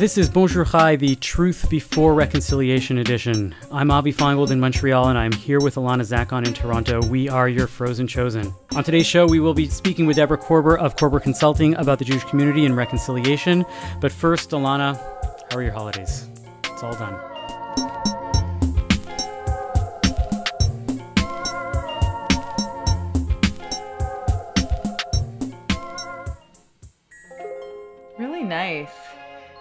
This is Bonjour Chai, the Truth Before Reconciliation edition. I'm Avi Finegold in Montreal, and I'm here with Ilana Zackon in Toronto. We are your Frozen Chosen. On today's show, we will be speaking with Deborah Corber of Corber Consulting about the Jewish community and reconciliation. But first, Alana, how are your holidays? It's all done. Really nice.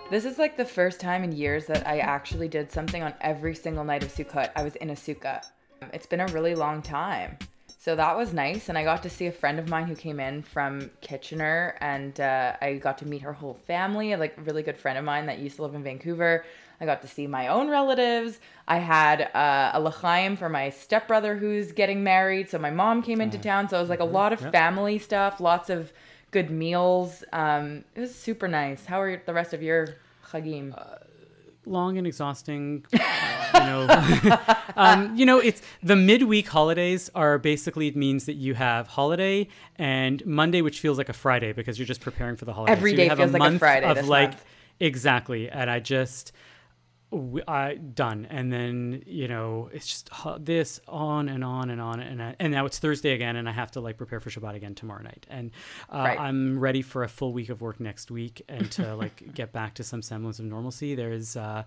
This is like the first time in years that I actually did something on every single night of Sukkot. I was in a sukkah. It's been a really long time. So that was nice. And I got to see a friend of mine who came in from Kitchener and uh, I got to meet her whole family. Like a really good friend of mine that used to live in Vancouver. I got to see my own relatives. I had uh, a l'chaim for my stepbrother who's getting married. So my mom came into town. So it was like a lot of family stuff, lots of good meals. Um, it was super nice. How are the rest of your chagim? long and exhausting. uh, you know, um, you know, it's the midweek holidays are basically it means that you have holiday and Monday, which feels like a Friday because you're just preparing for the holiday. Every you day have feels like a Friday Of like month. exactly, and I just. I done, and then you know it's just this on and on and on, and I, and now it's Thursday again, and I have to like prepare for Shabbat again tomorrow night, and uh, Right. I'm ready for a full week of work next week and to like get back to some semblance of normalcy. There's, uh,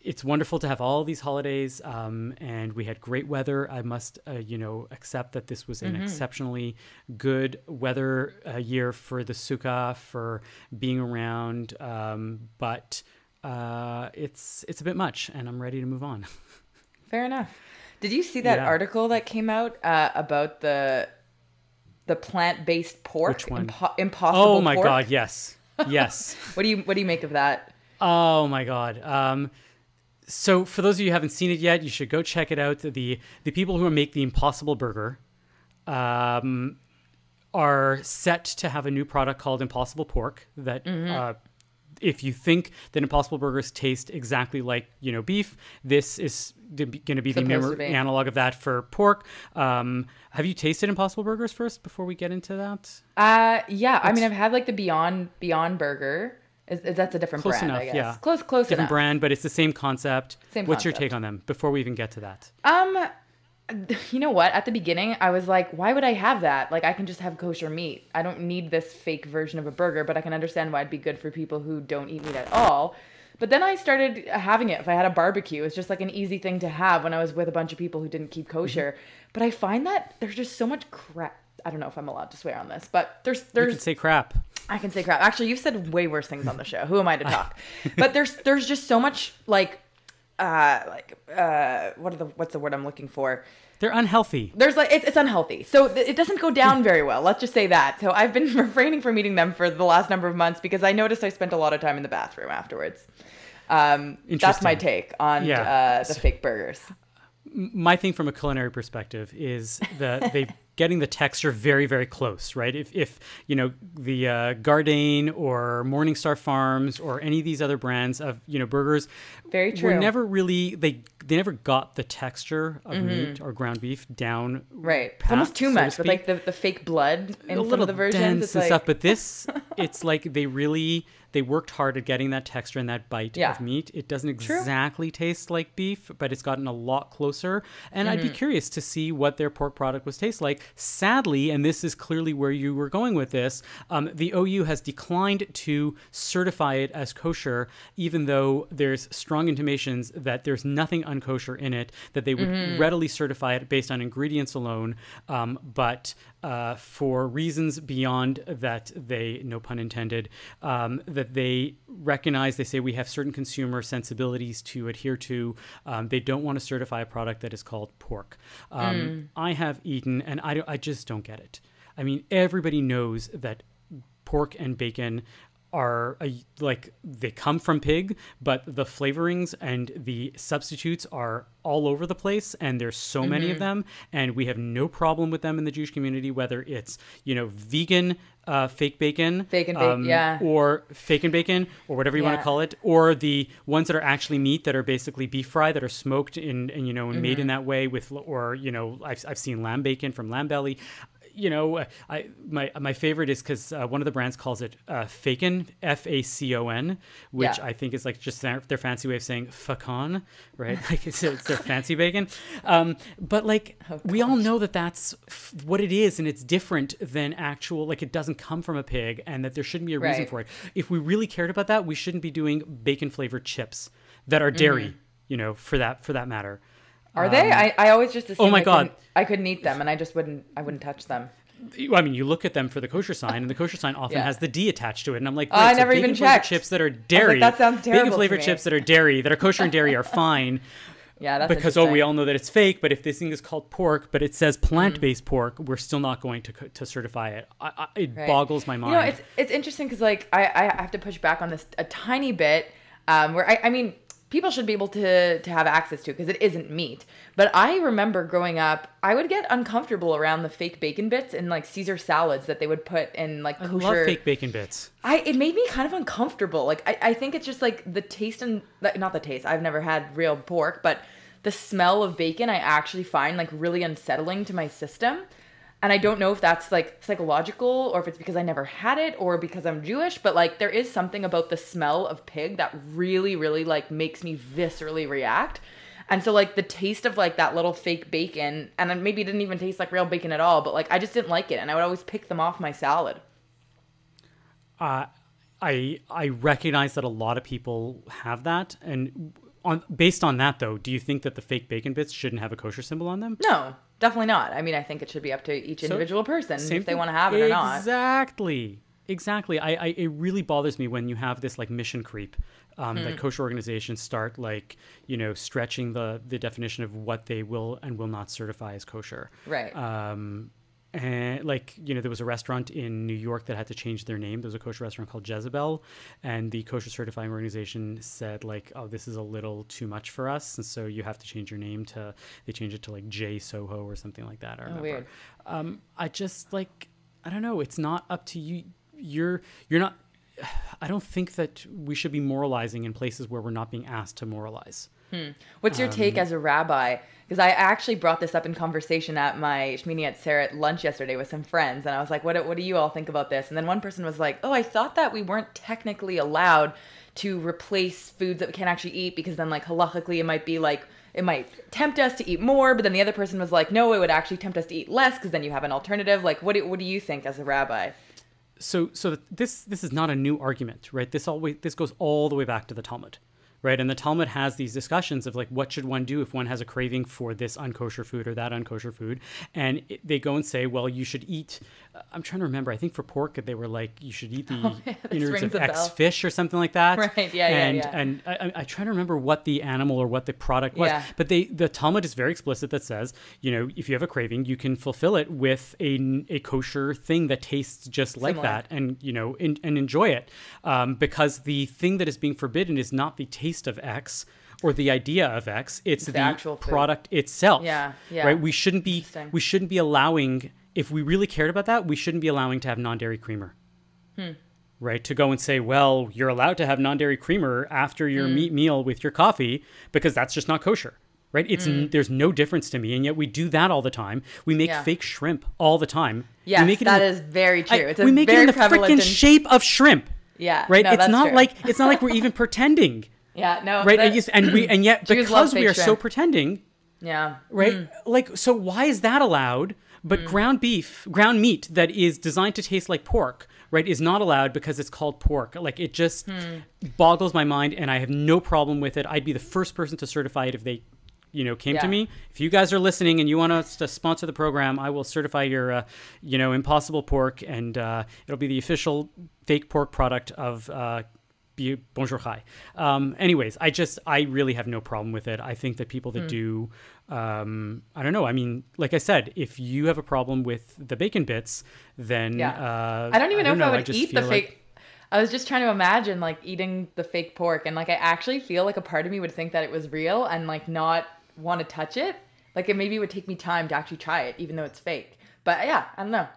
it's wonderful to have all these holidays, um, and we had great weather. I must, uh, you know, accept that this was an exceptionally good weather uh, year for the sukkah for being around, um, but uh, it's it's a bit much, and I'm ready to move on. Fair enough. Did you see that Yeah. article that came out uh, about the the plant based pork? Which one? Impo- impossible. oh my pork? god, yes, yes. What do you What do you make of that? Oh my god. Um, so for those of you who haven't seen it yet, you should go check it out. The the people who make the Impossible Burger um, are set to have a new product called Impossible Pork. That uh, if you think that Impossible Burgers taste exactly like you know beef, this is going to be the be. analog of that for pork. Um, have you tasted Impossible Burgers first before we get into that? Uh, yeah. I mean, I've had like the Beyond Beyond Burger. Is, is that's a different Close brand? enough, I guess. yeah. Close, close Different enough. brand, but it's the same concept. Same What's your take on them before we even get to that? Um, you know what? At the beginning, I was like, why would I have that? Like, I can just have kosher meat. I don't need this fake version of a burger, but I can understand why it'd be good for people who don't eat meat at all. But then I started having it if I had a barbecue. It's just like an easy thing to have when I was with a bunch of people who didn't keep mm-hmm. kosher. But I find that there's just so much crap. I don't know if I'm allowed to swear on this, but there's there's You can say crap. I can say crap. Actually, you've said way worse things on the show. Who am I to talk? but there's there's just so much like uh like uh what are the what's the word I'm looking for? They're unhealthy. There's like it's, it's unhealthy. So th- it doesn't go down very well. Let's just say that. So I've been refraining from eating them for the last number of months because I noticed I spent a lot of time in the bathroom afterwards. Um, that's my take on Yeah. uh, the fake burgers. My thing from a culinary perspective is that they getting the texture very very close, right? If if you know the uh, Gardein or Morningstar Farms or any of these other brands of you know burgers, Very were true. never really they they never got the texture of meat or ground beef down Right. Almost too so much with like the, the fake blood in a some little of the versions. dense It's and like, stuff. But this, it's like they really they worked hard at getting that texture and that bite Yeah. of meat. It doesn't True. exactly taste like beef, but it's gotten a lot closer. And I'd be Mm-hmm. curious to see what their pork product was taste like. Sadly, and this is clearly where you were going with this, um, the OU has declined to certify it as kosher, even though there's strong intimations that there's nothing unkosher in it, that they would Mm-hmm. readily certify it based on ingredients alone. Um, but uh, for reasons beyond that, they, no pun intended, um, that they recognize, they say we have certain consumer sensibilities to adhere to. Um, they don't want to certify a product that is called pork. Um, I have eaten, and I, don't, I just don't get it. I mean, everybody knows that pork and bacon are a, like they come from pig, but the flavorings and the substitutes are all over the place, and there's so many Mm-hmm. of them, and we have no problem with them in the Jewish community, whether it's you know vegan uh, fake bacon, and bake- yeah. or fake and bacon, or whatever you want to call it, or the ones that are actually meat that are basically beef fry that are smoked in and you know and made Mm-hmm. in that way with or you know I've I've seen lamb bacon from lamb belly you know, I my my favorite is because uh, one of the brands calls it uh, Facon, F A C O N, which Yeah. I think is like just their, their fancy way of saying facon, right? Like it's, it's their fancy bacon. Um, but like Oh, we all know that that's f- what it is, and it's different than actual. Like it doesn't come from a pig, and that there shouldn't be a reason Right. for it. If we really cared about that, we shouldn't be doing bacon flavored chips that are dairy. Mm-hmm. You know, for that for that matter. Are they? I, I always just assumed Um, oh my I God. couldn't- I couldn't eat them, and I just wouldn't. I wouldn't touch them. I mean, you look at them for the kosher sign, and the kosher sign often Yeah. has the D attached to it, and I'm like, Oh, I so never even checked. chips that are dairy. "That sounds terrible Bacon flavored chips that are dairy, that are kosher and dairy, are fine Yeah, that's because oh, we all know that it's fake. But if this thing is called pork, but it says plant-based pork, we're still not going to to certify it. I, I, it Mm. Right. boggles my mind. You know, it's it's interesting because like I, I have to push back on this a tiny bit. Um, where I, I mean, people should be able to to have access to because it isn't meat. But I remember growing up, I would get uncomfortable around the fake bacon bits in like Caesar salads that they would put in like kosher. I love fake bacon bits. I it made me kind of uncomfortable. Like I, I think it's just like the taste and not the taste. I've never had real pork, but the smell of bacon I actually find like really unsettling to my system. And I don't know if that's like psychological or if it's because I never had it or because I'm Jewish, but like there is something about the smell of pig that really really like makes me viscerally react. And so like the taste of like that little fake bacon and maybe it didn't even taste like real bacon at all, but like I just didn't like it and I would always pick them off my salad. Uh, I I recognize that a lot of people have that, and on based on that though, do you think that the fake bacon bits shouldn't have a kosher symbol on them? No, definitely not. I mean, I think it should be up to each individual person if they thing. want to have it or not. Exactly. Exactly. I, I it really bothers me when you have this like mission creep um, Hmm. that kosher organizations start like you know stretching the the definition of what they will and will not certify as kosher. Right. Um, and like you know there was a restaurant in New York that had to change their name. There was a kosher restaurant called Jezebel, and the kosher certifying organization said like, oh, this is a little too much for us, and so you have to change your name to. They changed it to like J Soho or something like that. I remember. weird. Um, I just like I don't know. It's not up to you. You're you're not. I don't think that we should be moralizing in places where we're not being asked to moralize. What's your take um, as a rabbi? Because I actually brought this up in conversation at my Shmini Atzeret at lunch yesterday with some friends, and I was like, "What? What do you all think about this?" And then one person was like, "Oh, I thought that we weren't technically allowed to replace foods that we can't actually eat because then, like, halachically, it might be like." It might tempt us to eat more, but then the other person was like, "No, it would actually tempt us to eat less because then you have an alternative." Like, what do what do you think as a rabbi? so so this this is not a new argument right this always this goes all the way back to the talmud right? And the talmud has these discussions of like what should one do if one has a craving for this unkosher food or that unkosher food? And it, they go and say well you should eat i'm trying to remember i think for pork they were like you should eat the this innards of x bell. fish or something like that Right, yeah, yeah, and yeah. and I, I- I try to remember what the animal or what the product was Yeah. but they the talmud is very explicit that says you know if you have a craving you can fulfill it with a, a kosher thing that tastes just like Similar. that and you know in, and enjoy it um, because the thing that is being forbidden is not the taste of x or the idea of x it's the, actual food. product itself Yeah, yeah. right we shouldn't be we shouldn't be allowing if we really cared about that we shouldn't be allowing to have non-dairy creamer. Hmm. right? To go and say well you're allowed to have non-dairy creamer after your Hmm. meat meal with your coffee because that's just not kosher. Right? It's n- there's no difference to me and yet we do that all the time. We make. Yeah. fake shrimp all the time. We Yes, make it that is very true. I- it's a we make it in the freaking in- shape of shrimp. Yeah, right? no, it's not true. like it's not like we're even pretending. Yeah, no, right? That- and, and we and yet because we are so pretending yeah, right? Like so why is that allowed but ground beef ground meat that is designed to taste like pork right is not allowed because it's called pork. Like it just boggles my mind and i have no problem with it. I'd be the first person to certify it if they you know came to me. If you guys are listening and you want us to sponsor the program i will certify your uh, you know impossible pork and uh, it'll be the official fake pork product of uh, Bonjour Chai. Um, anyways, I just I really have no problem with it. I think that people that do, um, I don't know. I mean, like I said, if you have a problem with the bacon bits, then Yeah. uh, I don't even know, if I would just eat the fake. like- I was just trying to imagine like eating the fake pork, and like I actually feel like a part of me would think that it was real and like not want to touch it. Like it maybe would take me time to actually try it, even though it's fake. But yeah, I don't know.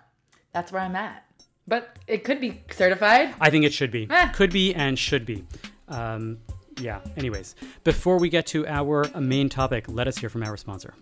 That's where I'm at. But it could be certified. I think it should be, Eh. could be, and should be. Um, yeah. Anyways, before we get to our main topic, let us hear from our sponsor.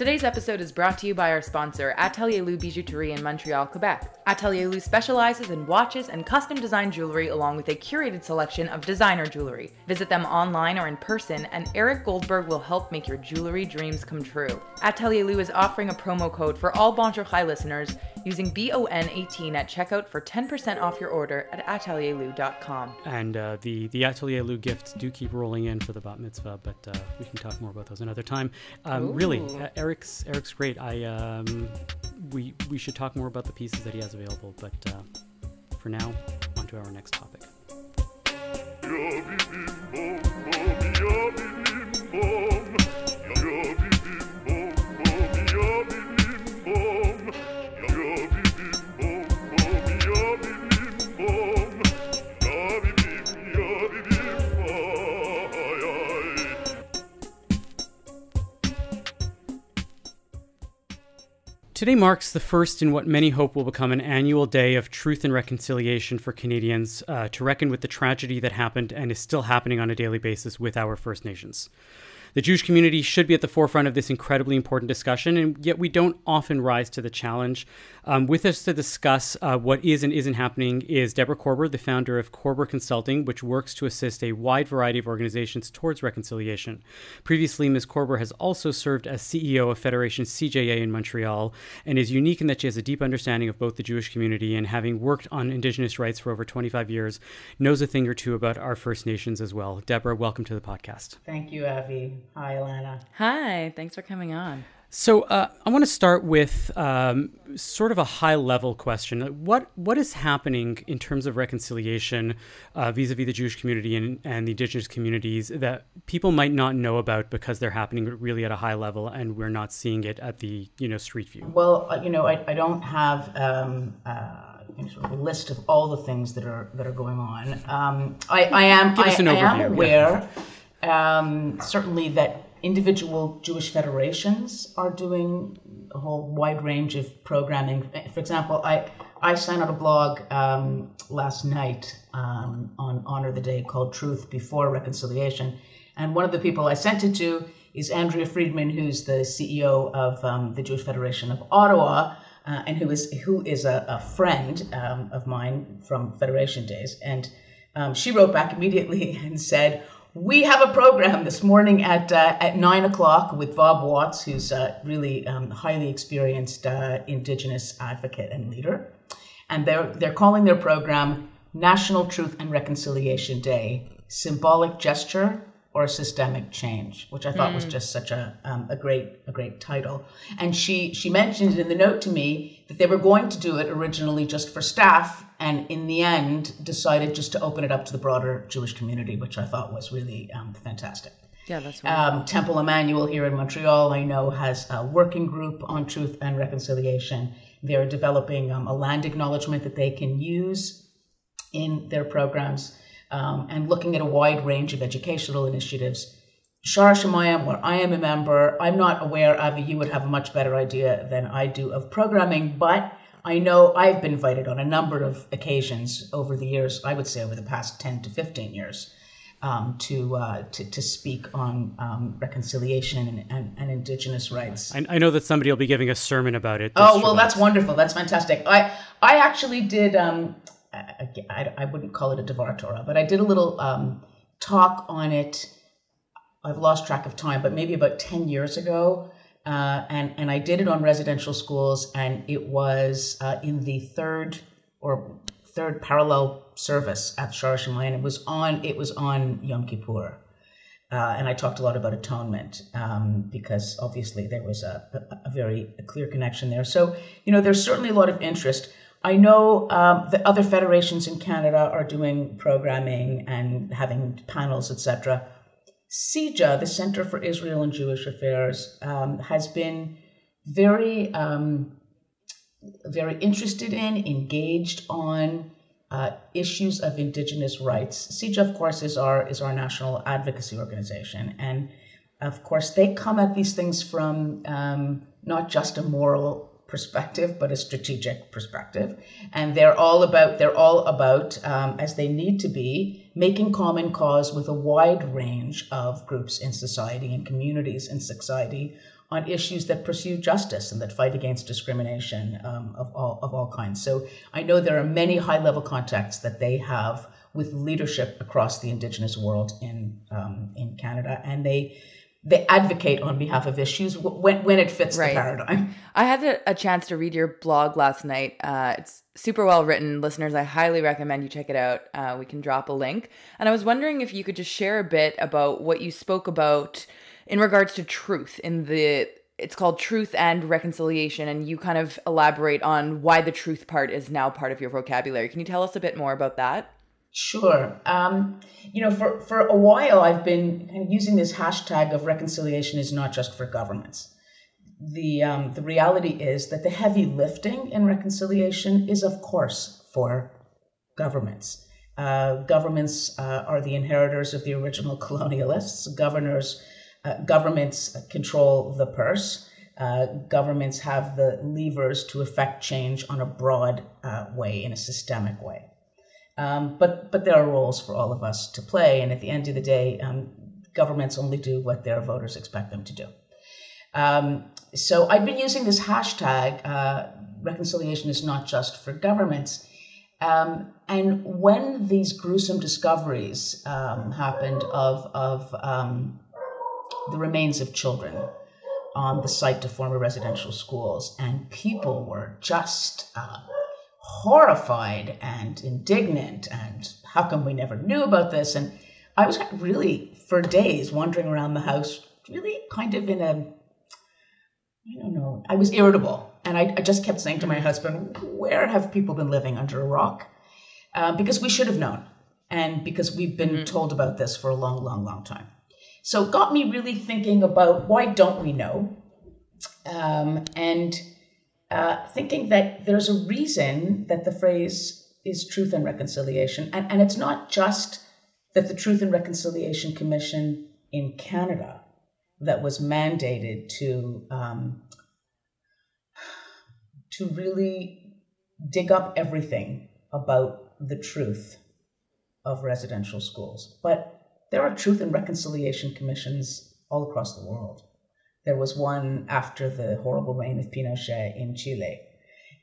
Today's episode is brought to you by our sponsor, Atelier Lou Bijouterie in Montreal, Quebec. Atelier Lou specializes in watches and custom designed jewelry along with a curated selection of designer jewelry. Visit them online or in person, and Eric Goldberg will help make your jewelry dreams come true. Atelier Lou is offering a promo code for all Bonjour Chai listeners using BON18 at checkout for 10% off your order at atelierlou.com. And uh, the, the Atelier Lou gifts do keep rolling in for the bat mitzvah, but uh, we can talk more about those another time. Um, really, uh, Eric's Eric's great. I um, we we should talk more about the pieces that he has available, but uh, for now, on to our next topic. Today marks the first in what many hope will become an annual day of truth and reconciliation for Canadians uh, to reckon with the tragedy that happened and is still happening on a daily basis with our First Nations. The Jewish community should be at the forefront of this incredibly important discussion, and yet we don't often rise to the challenge. Um, with us to discuss uh, what is and isn't happening is Deborah Corber, the founder of Corber Consulting, which works to assist a wide variety of organizations towards reconciliation. Previously, Ms. Corber has also served as CEO of Federation CJA in Montreal and is unique in that she has a deep understanding of both the Jewish community and, having worked on Indigenous rights for over 25 years, knows a thing or two about our First Nations as well. Deborah, welcome to the podcast. Thank you, Avi. Hi, Ilana. Hi, thanks for coming on. So uh, I want to start with um, sort of a high level question. What what is happening in terms of reconciliation uh, vis-a-vis the Jewish community and, and the indigenous communities that people might not know about because they're happening really at a high level and we're not seeing it at the you know street view? Well, uh, you know, I, I don't have. Um, uh, sort of a list of all the things that are that are going on. Um, I, I am I, I, am aware, yeah. Um, certainly that individual Jewish federations are doing a whole wide range of programming. For example, I I signed out a blog um, last night um, on Honor the Day called Truth Before Reconciliation, and one of the people I sent it to is Andrea Freedman, who's the CEO of um, the Jewish Federation of Ottawa. Uh, and who is who is a, a friend um, of mine from Federation days, and um, she wrote back immediately and said, we have a program this morning at uh, at nine o'clock with Bob Watts, who's a really um, highly experienced uh, Indigenous advocate and leader, and they're they're calling their program National Truth and Reconciliation Day: Symbolic Gesture or systemic change, which I thought mm. was just such a um, a great a great title. And she she mentioned in the note to me that they were going to do it originally just for staff, and in the end decided just to open it up to the broader Jewish community, which I thought was really um, fantastic. Yeah, that's um, Temple Emmanuel here in Montreal, I know, has a working group on truth and reconciliation. They're developing um, a land acknowledgement that they can use in their programs um, and looking at a wide range of educational initiatives. Shaar Shemayim, where I am a member, I'm not aware, Avi, you would have a much better idea than I do of programming, but I know I've been invited on a number of occasions over the years, I would say over the past 10 to 15 years, um, to, uh, to, to speak on um, reconciliation and, and, and, Indigenous rights. I, I, know that somebody will be giving a sermon about it. Oh, well, that's wonderful. That's fantastic. I, I actually did um, I, I, wouldn't call it a Devar Torah, but I did a little um, talk on it. I've lost track of time, but maybe about 10 years ago. Uh, and, and I did it on residential schools, and it was uh, in the third or third parallel service at Shaar Shemayim. It was on it was on Yom Kippur. Uh, and I talked a lot about atonement um, because obviously there was a, a, a very a clear connection there. So, you know, there's certainly a lot of interest. I know um, the other federations in Canada are doing programming and having panels, etc. CIJA, the Center for Israel and Jewish Affairs, um, has been very, um, very interested in, engaged on uh, issues of Indigenous rights. CIJA, of course, is our is our national advocacy organization, and of course, they come at these things from um, not just a moral perspective, but a strategic perspective. And they're all about they're all about um, as they need to be making common cause with a wide range of groups in society and communities in society on issues that pursue justice and that fight against discrimination um, of all of all kinds. So I know there are many high level contacts that they have with leadership across the Indigenous world in um, in Canada, and they they advocate on behalf of issues when, when it fits right. the paradigm. I had a, a, chance to read your blog last night. Uh, it's super well written. Listeners, I highly recommend you check it out. Uh, we can drop a link. And I was wondering if you could just share a bit about what you spoke about in regards to truth in the it's called truth and reconciliation and you kind of elaborate on why the truth part is now part of your vocabulary can you tell us a bit more about that Sure. Um, you know, for, for a while, I've been using this hashtag of reconciliation is not just for governments. The, um, the reality is that the heavy lifting in reconciliation is, of course, for governments. Uh, governments uh, are the inheritors of the original colonialists. Governors, uh, governments control the purse. Uh, governments have the levers to effect change on a broad uh, way, in a systemic way. Um, but but there are roles for all of us to play, and at the end of the day, um, governments only do what their voters expect them to do. Um, so I've been using this hashtag. Uh, reconciliation is not just for governments. Um, and when these gruesome discoveries um, happened of of um, the remains of children on the site of former residential schools, and people were just uh, horrified and indignant and how come we never knew about this? And i was really for days wandering around the house really kind of in a i don't know i was irritable. And i, I just kept saying to my husband where have people been living under a rock? Uh, because we should have known and because we've been mm-hmm. told about this for a long long long time. So it got me really thinking about why don't we know? Um, and uh, thinking that there's a reason that the phrase is truth and reconciliation. And, and it's not just that the Truth and Reconciliation Commission in Canada that was mandated to um, to really dig up everything about the truth of residential schools. But there are truth and reconciliation commissions all across the world. There was one after the horrible reign of Pinochet in Chile.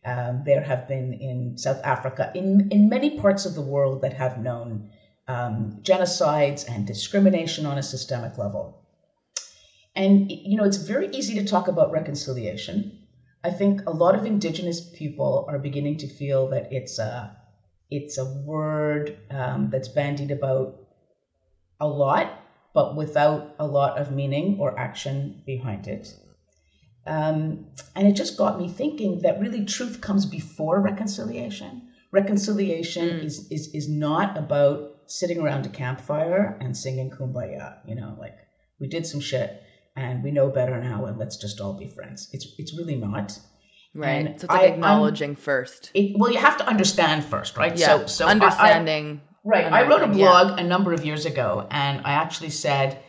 Um, there have been in South Africa, in, in many parts of the world that have known um, genocides and discrimination on a systemic level. And, you know, it's very easy to talk about reconciliation. I think a lot of Indigenous people are beginning to feel that it's a, it's a word um, that's bandied about a lot but without a lot of meaning or action behind it. Um, and it just got me thinking that really truth comes before reconciliation. Reconciliation mm. is, is is not about sitting around a campfire and singing kumbaya. You know, like we did some shit and we know better now, and let's just all be friends. It's it's really not. Right. And so it's like I, acknowledging I'm, first. It, well, you have to understand first, right? Yeah. So, so understanding. I, Right. I wrote a blog yeah. a number of years ago, and I actually said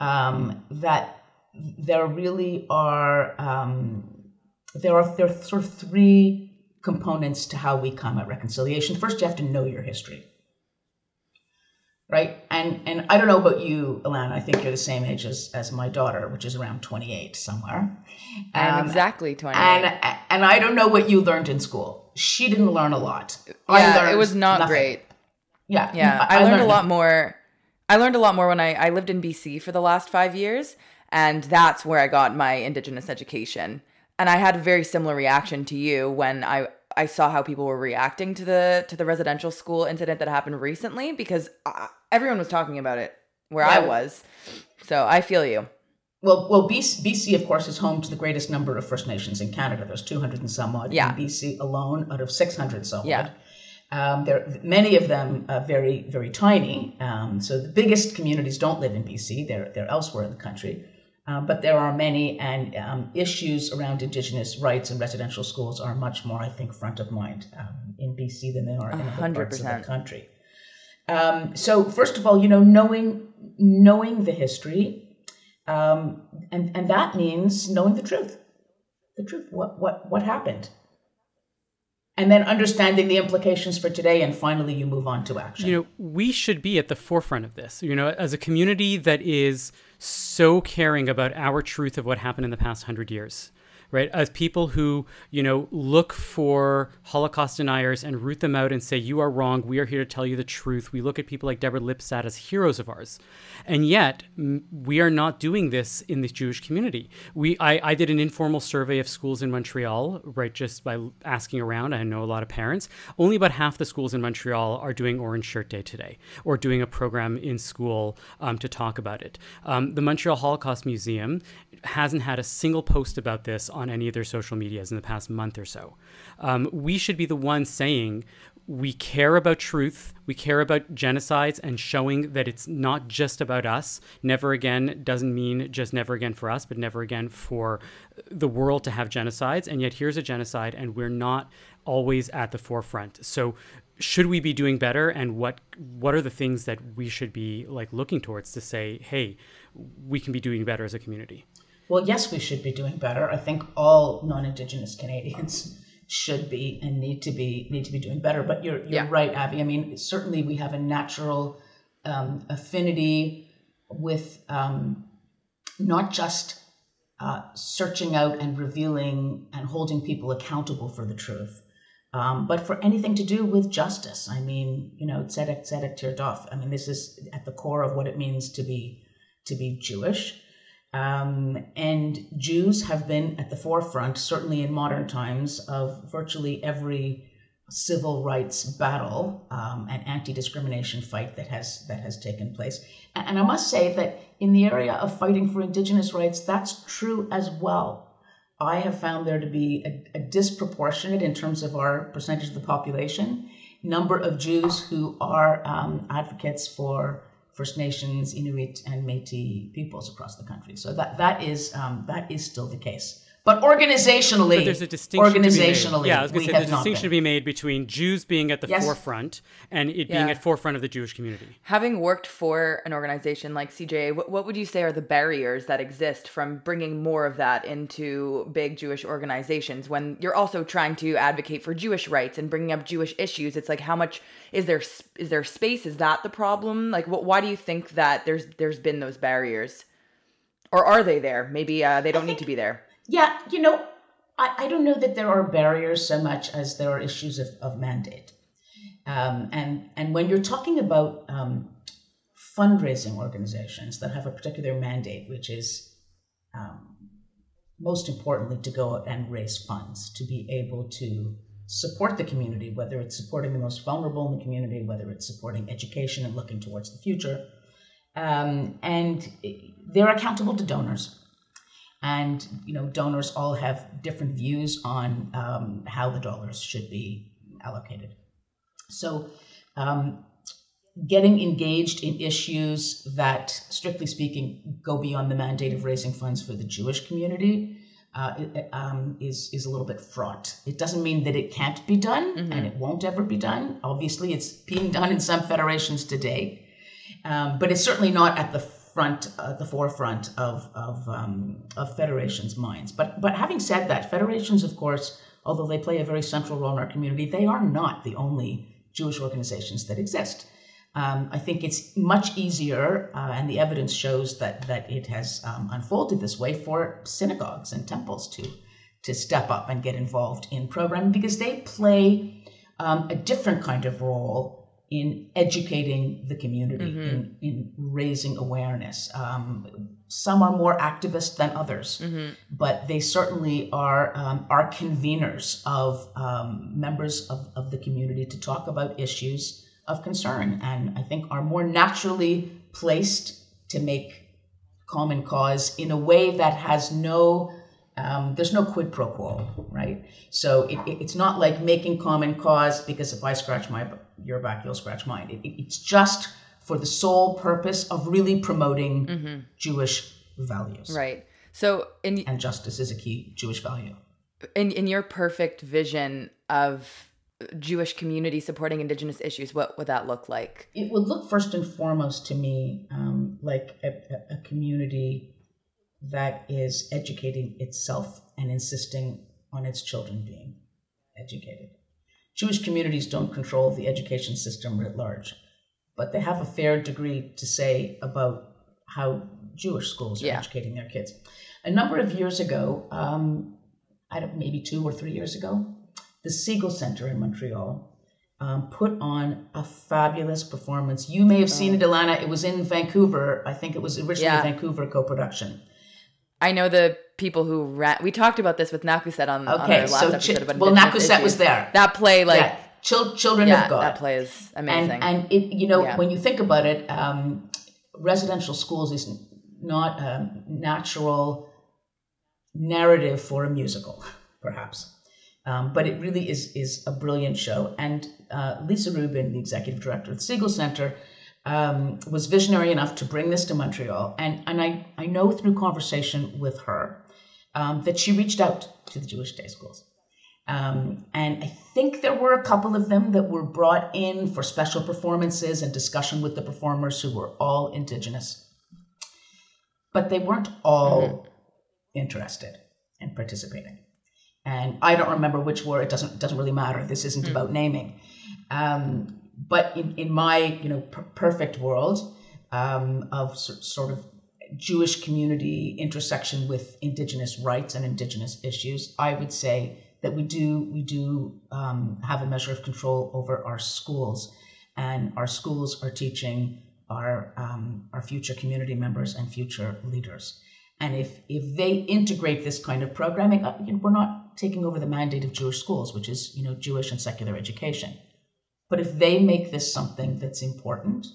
um, that there really are um, there are there are sort of three components to how we come at reconciliation. First, you have to know your history, right? And and I don't know about you, Ilana. I think you're the same age as as my daughter, which is around 28 somewhere. I'm um, exactly 28. And and I don't know what you learned in school. She didn't learn a lot. Yeah, it was not nothing. great. Yeah. Yeah. I, I, learned, learned, a lot more. I learned a lot more when I, I lived in BC for the last five years. And that's where I got my Indigenous education. And I had a very similar reaction to you when I, I saw how people were reacting to the to the residential school incident that happened recently because I, everyone was talking about it where yeah. I was. So I feel you. Well, well, BC, BC, of course, is home to the greatest number of First Nations in Canada. There's 200 and some odd yeah. in BC alone, out of 600 some yeah. odd. Um, there, many of them are very, very tiny. Um, so the biggest communities don't live in BC; they're they're elsewhere in the country. Um, but there are many, and um, issues around Indigenous rights and residential schools are much more, I think, front of mind um, in BC than they are in other 100%. parts of the country. Um, so, first of all, you know, knowing knowing the history, and and that means knowing the truth, the truth. What what what happened? And then understanding the implications for today and finally you move on to action. You know we should be at the forefront of this. You know as a community that is so caring about our truth of what happened in the past hundred years right? As people who, you know, look for Holocaust deniers and root them out and say, you are wrong. We are here to tell you the truth. We look at people like Deborah Lipstadt as heroes of ours. And yet, we are not doing this in the Jewish community. We, I, I did an informal survey of schools in Montreal, right, just by asking around. I know a lot of parents. Only about half the schools in Montreal are doing Orange Shirt Day today or doing a program in school um, to talk about it. Um, the Montreal Holocaust Museum hasn't had a single post about this on any of their social medias in the past month or so. Um, we should be the ones saying we care about truth, we care about genocides, and showing that it's not just about us. Never again doesn't mean just never again for us, but never again for the world to have genocides. And yet here's a genocide, and we're not always at the forefront. So should we be doing better and what what are the things that we should be like looking towards to say hey we can be doing better as a community well, yes, we should be doing better. I think all non-Indigenous Canadians should be and need to be need to be doing better. But you're you're yeah. right, Avi. I mean, certainly we have a natural um, affinity with um, not just uh, searching out and revealing and holding people accountable for the truth, um, but for anything to do with justice. I mean, you know, tzedek tzedek tirdof. I mean, this is at the core of what it means to be to be Jewish. Um, and Jews have been at the forefront, certainly in modern times, of virtually every civil rights battle um, and anti-discrimination fight that has that has taken place. And, I must say that in the area of fighting for Indigenous rights, that's true as well. I have found there to be a, a disproportionate, in terms of our percentage of the population, number of Jews who are um, advocates for First Nations, Inuit, and Métis peoples across the country. So that that is um, that is still the case. But organizationally, but there's a distinction organizationally, yeah, I was going to say the distinction to be made between Jews being at the yes. forefront and it yeah. being at forefront of the Jewish community. Having worked for an organization like CJA, what, what would you say are the barriers that exist from bringing more of that into big Jewish organizations when you're also trying to advocate for Jewish rights and bringing up Jewish issues? It's like how much is there is there space? Is that the problem? Like, what, why do you think that there's there's been those barriers, or are they there? Maybe uh, they don't need to be there. Yeah, you know, I, I don't know that there are barriers so much as there are issues of, of mandate. Um, and, and when you're talking about um, fundraising organizations that have a particular mandate, which is um, most importantly to go out and raise funds to be able to support the community, whether it's supporting the most vulnerable in the community, whether it's supporting education and looking towards the future. Um, and they're accountable to donors and you know donors all have different views on um, how the dollars should be allocated so um, getting engaged in issues that strictly speaking go beyond the mandate of raising funds for the jewish community uh, um, is is a little bit fraught. It doesn't mean that it can't be done, mm-hmm. and it won't ever be done. Obviously, it's being done in some federations today, um, but it's certainly not at the front, uh, the forefront of of, um, of federations' minds. But but having said that, federations, of course, although they play a very central role in our community, they are not the only Jewish organizations that exist. Um, I think it's much easier, uh, and the evidence shows that that it has um, unfolded this way for synagogues and temples to to step up and get involved in programming because they play um, a different kind of role in educating the community, mm-hmm. in, in raising awareness. Um, some are more activist than others, mm-hmm. but they certainly are um, are conveners of um, members of, of the community to talk about issues of concern, and I think are more naturally placed to make common cause in a way that has no um, there's no quid pro quo, right? So it, it, it's not like making common cause because if I scratch my your back, you'll scratch mine. It, it's just for the sole purpose of really promoting mm-hmm. Jewish values. Right. So in and justice is a key Jewish value. In in your perfect vision of Jewish community supporting Indigenous issues, what would that look like? It would look first and foremost to me um, like a, a community that is educating itself and insisting on its children being educated. Jewish communities don't control the education system writ large, but they have a fair degree to say about how Jewish schools are yeah. educating their kids. A number of years ago, um, I don't maybe two or three years ago, the Segal Center in Montreal um, put on a fabulous performance. You may have seen it, oh. Ilana. It was in Vancouver. I think it was originally yeah. Vancouver co-production. I know the people who ran. We talked about this with Nakuset on, okay, on so episode about well, Nakuset was there. That play, like yeah. Chil- Children yeah, of God. That play is amazing. And, and it, you know, yeah. when you think about it, um, residential schools is not a natural narrative for a musical, perhaps. Um, but it really is is a brilliant show. And uh, Lisa Rubin, the executive director of the Segal Center, um, was visionary enough to bring this to Montreal. And and I I know through conversation with her um, that she reached out to the Jewish day schools. Um, and I think there were a couple of them that were brought in for special performances and discussion with the performers who were all Indigenous. But they weren't all mm-hmm. interested in participating and I don't remember which were. It doesn't doesn't really matter. This isn't mm. about naming. Um, but in, in my you know per- perfect world um, of sort of Jewish community intersection with Indigenous rights and Indigenous issues, I would say that we do we do um, have a measure of control over our schools, and our schools are teaching our um, our future community members and future leaders. And if if they integrate this kind of programming, uh, we're not taking over the mandate of Jewish schools, which is, you know, Jewish and secular education. But if they make this something that's important,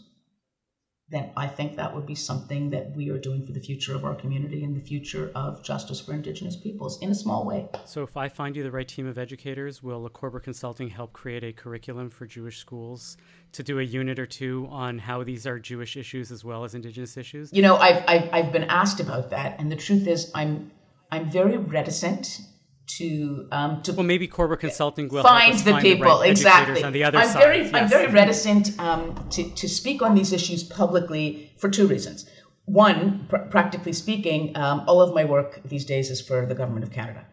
then I think that would be something that we are doing for the future of our community and the future of justice for Indigenous peoples in a small way. So, if I find you the right team of educators, will Corber Consulting help create a curriculum for Jewish schools to do a unit or two on how these are Jewish issues as well as Indigenous issues? You know, I've, I've, I've been asked about that, and the truth is, I'm I'm very reticent to um, to well maybe Corber Consulting will find the find people the right exactly on the other I'm side. Very, yes. I'm very reticent um, to to speak on these issues publicly for two reasons. One, pr- practically speaking, um, all of my work these days is for the government of Canada,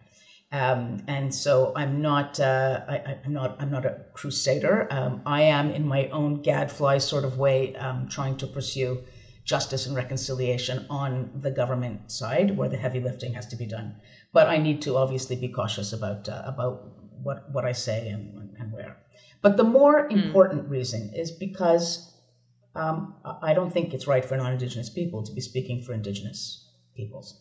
um, and so I'm not uh, I, am not I'm not a crusader. Um, I am in my own gadfly sort of way um, trying to pursue justice and reconciliation on the government side, where the heavy lifting has to be done but I need to obviously be cautious about uh, about what what I say and, and where. But the more hmm. important mm. reason is because um, I don't think it's right for non-Indigenous people to be speaking for Indigenous peoples.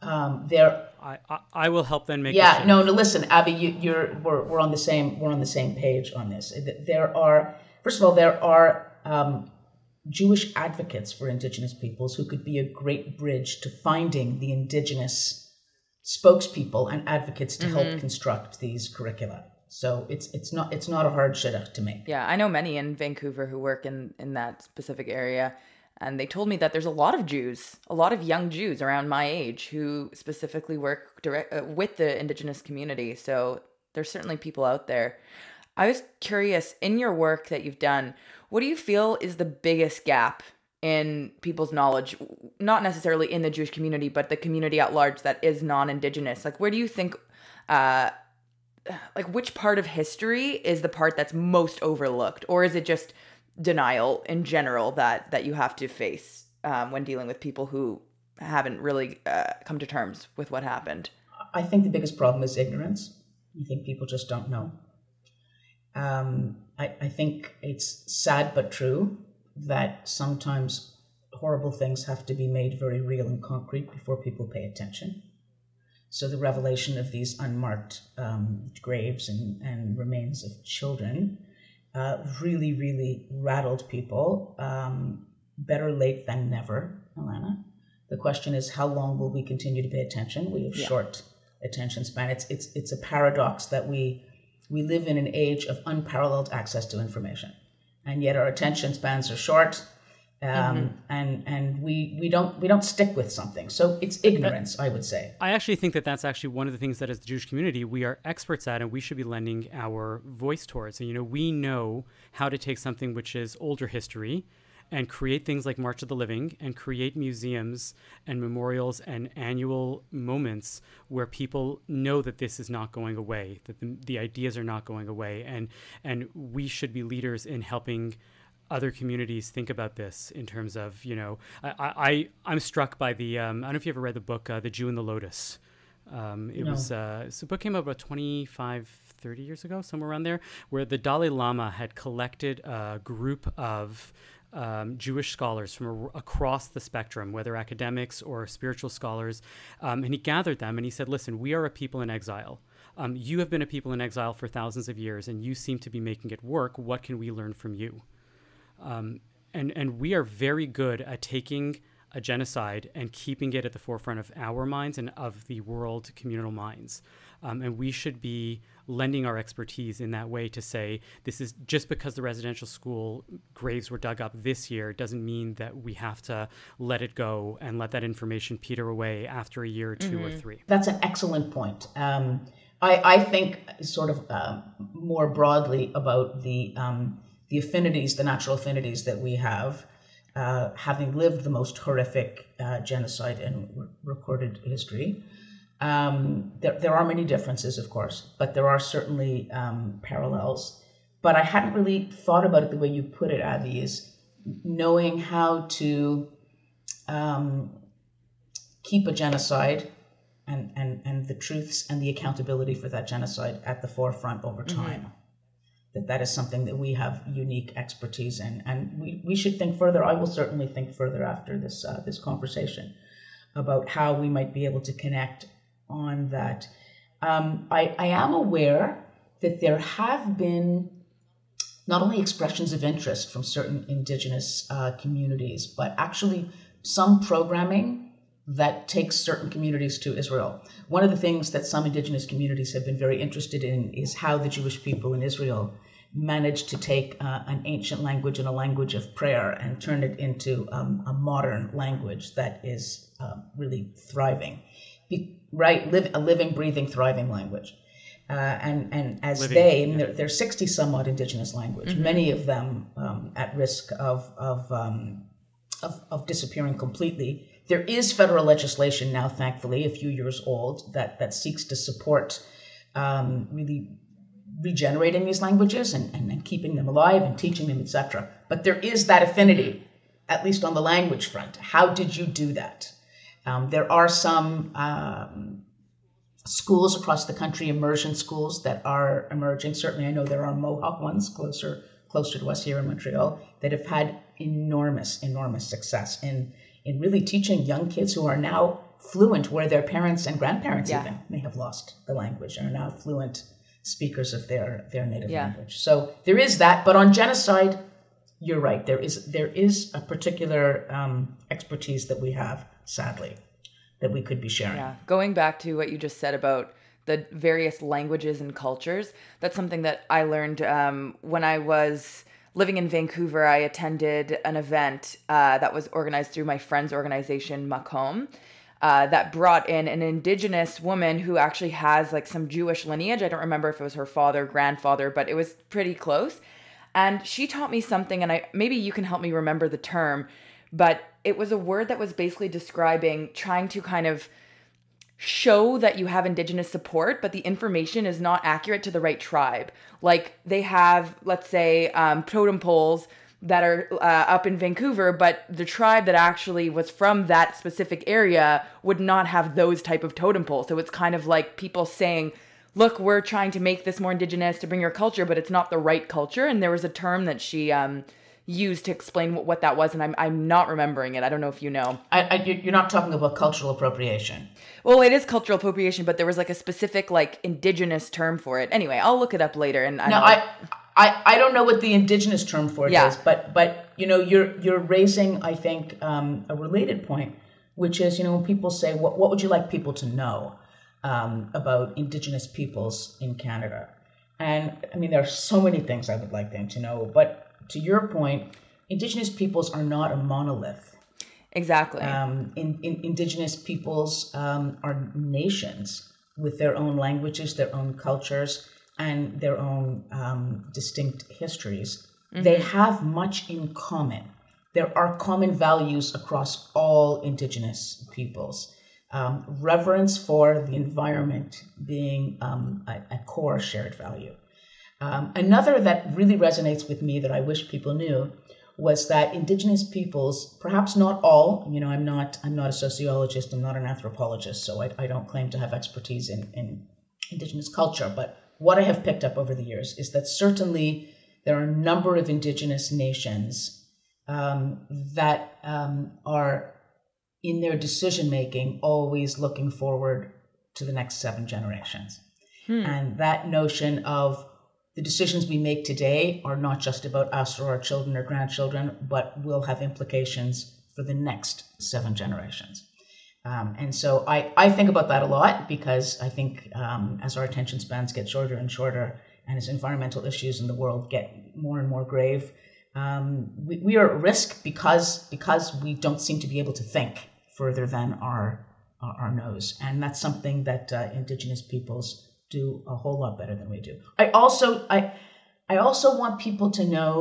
Um, there, I, I, I will help then make. Yeah, no, no. Listen, Avi, you, you're we're, we're on the same we're on the same page on this. There are first of all there are um, Jewish advocates for Indigenous peoples who could be a great bridge to finding the Indigenous spokespeople and advocates to mm-hmm. help construct these curricula. So it's it's not it's not a hard shidduch to make. Yeah, I know many in Vancouver who work in in that specific area, and they told me that there's a lot of Jews, a lot of young Jews around my age who specifically work direct uh, with the Indigenous community. So there's certainly people out there. I was curious in your work that you've done, what do you feel is the biggest gap in people's knowledge, not necessarily in the Jewish community, but the community at large that is non-indigenous. Like, where do you think, uh, like, which part of history is the part that's most overlooked, or is it just denial in general that that you have to face um, when dealing with people who haven't really uh, come to terms with what happened? I think the biggest problem is ignorance. I think people just don't know. Um, I, I think it's sad but true that sometimes horrible things have to be made very real and concrete before people pay attention. So the revelation of these unmarked um, graves and, and remains of children uh, really, really rattled people. Um, better late than never, Ilana. The question is, how long will we continue to pay attention? We have yeah. short attention span. It's it's it's a paradox that we we live in an age of unparalleled access to information and yet our attention spans are short. Um, mm-hmm. and and we we don't we don't stick with something so it's ignorance i would say i actually think that that's actually one of the things that as the jewish community we are experts at and we should be lending our voice towards and you know we know how to take something which is older history and create things like March of the Living and create museums and memorials and annual moments where people know that this is not going away, that the, the ideas are not going away, and and we should be leaders in helping other communities think about this in terms of you know I, I I'm struck by the um, I don't know if you ever read the book uh, The Jew and the Lotus. Um, it no. was uh, so the book came out about 25 30 years ago somewhere around there where the Dalai Lama had collected a group of um, Jewish scholars from a, across the spectrum, whether academics or spiritual scholars, um, and he gathered them and he said, "Listen, we are a people in exile." Um, you have been a people in exile for thousands of years, and you seem to be making it work. What can we learn from you? Um, and and we are very good at taking a genocide and keeping it at the forefront of our minds and of the world communal minds. Um, and we should be lending our expertise in that way to say this is just because the residential school graves were dug up this year doesn't mean that we have to let it go and let that information peter away after a year or 2 mm-hmm. or three. That's an excellent point. Um, I, I, think sort of uh, more broadly about the um, the affinities, the natural affinities that we have, uh, having lived the most horrific uh, genocide in re- recorded history. Um, there, there are many differences, of course, but there are certainly um, parallels. But I hadn't really thought about it the way you put it, Avi, is knowing how to um, keep a genocide and, and, and the truths and the accountability for that genocide at the forefront over mm-hmm. time. Mm-hmm. That that is something that we have unique expertise in, and we, we should think further. I will certainly think further after this uh, this conversation about how we might be able to connect on that. Um, I, I am aware that there have been not only expressions of interest from certain indigenous uh, communities, but actually some programming that takes certain communities to Israel. One of the things that some indigenous communities have been very interested in is how the Jewish people in Israel managed to take uh, an ancient language and a language of prayer and turn it into um, a modern language that is uh, really thriving right? Live a living, breathing, thriving language. Uh, and and as living, they, yeah. they're, 60 somewhat indigenous language, mm-hmm. many of them um, at risk of of, um, of, of disappearing completely. There is federal legislation now, thankfully, a few years old, that that seeks to support um, really regenerating these languages and, and, and keeping them alive and teaching them, etc. But there is that affinity, at least on the language front. How did you do that? Um, there are some um, schools across the country, immersion schools that are emerging. Certainly, I know there are Mohawk ones closer closer to us here in Montreal that have had enormous, enormous success in in really teaching young kids who are now fluent, where their parents and grandparents yeah. even may have lost the language and are now fluent speakers of their their native yeah. language. So there is that, but on genocide, you're right. There is there is a particular um, expertise that we have sadly, that we could be sharing. Yeah. Going back to what you just said about the various languages and cultures, that's something that I learned um, when I was living in Vancouver. I attended an event uh, that was organized through my friend's organization, Makom. Uh, that brought in an indigenous woman who actually has like some Jewish lineage. I don't remember if it was her father, grandfather, but it was pretty close. And she taught me something, and I maybe you can help me remember the term but it was a word that was basically describing trying to kind of show that you have indigenous support, but the information is not accurate to the right tribe. Like they have, let's say, um, totem poles that are uh, up in Vancouver, but the tribe that actually was from that specific area would not have those type of totem poles. So it's kind of like people saying, "Look, we're trying to make this more indigenous to bring your culture, but it's not the right culture." And there was a term that she um, used to explain what, what that was, and I'm, I'm not remembering it. I don't know if you know. I, I, you're not talking about cultural appropriation. Well, it is cultural appropriation, but there was like a specific like indigenous term for it. Anyway, I'll look it up later. And I no, I, I, I don't know what the indigenous term for it yeah. is, but but you know you're you're raising I think um, a related point, which is you know when people say what what would you like people to know um, about indigenous peoples in Canada, and I mean there are so many things I would like them to know, but to your point, indigenous peoples are not a monolith. Exactly. Um, in, in, indigenous peoples um, are nations with their own languages, their own cultures, and their own um, distinct histories. Mm-hmm. They have much in common. There are common values across all indigenous peoples. Um, reverence for the environment being um, a, a core shared value Um, another that really resonates with me that I wish people knew was that indigenous peoples, perhaps not all, you know, I'm not I'm not a sociologist, I'm not an anthropologist, so I, I don't claim to have expertise in, in indigenous culture, but what I have picked up over the years is that certainly there are a number of indigenous nations um, that um, are in their decision making always looking forward to the next seven generations. Hmm. And that notion of the decisions we make today are not just about us or our children or grandchildren, but will have implications for the next seven generations. Um, and so I, I think about that a lot because I think um, as our attention spans get shorter and shorter and as environmental issues in the world get more and more grave, um, we, we are at risk because because we don't seem to be able to think further than our our nose, and that's something that uh, Indigenous peoples do a whole lot better than we do. I also I I also want people to know